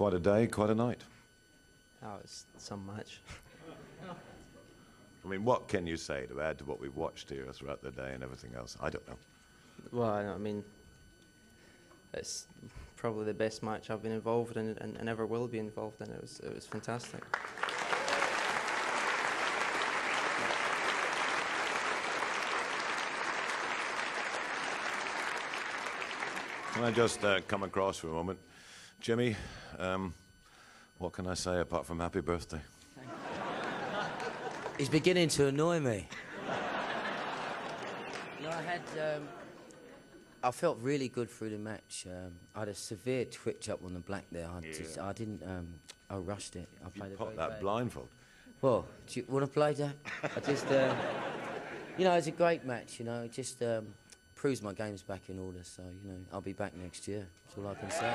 Quite a day, quite a night. Oh, it's so much. I mean, what can you say to add to what we've watched here throughout the day and everything else? I don't know. Well, I, I mean, it's probably the best match I've been involved in and, and ever will be involved in. It was, it was fantastic. Can I just uh, come across for a moment? Jimmy, um, what can I say apart from happy birthday? He's beginning to annoy me. no, I had. Um, I felt really good through the match. Um, I had a severe twitch up on the black there. I, just, I didn't. Um, I rushed it. I You played it popped that bad. blindfold. Well, do you want to play that? I just, uh, you know, it's a great match. You know, it just um, proves my game's back in order. So you know, I'll be back next year. That's all I can say.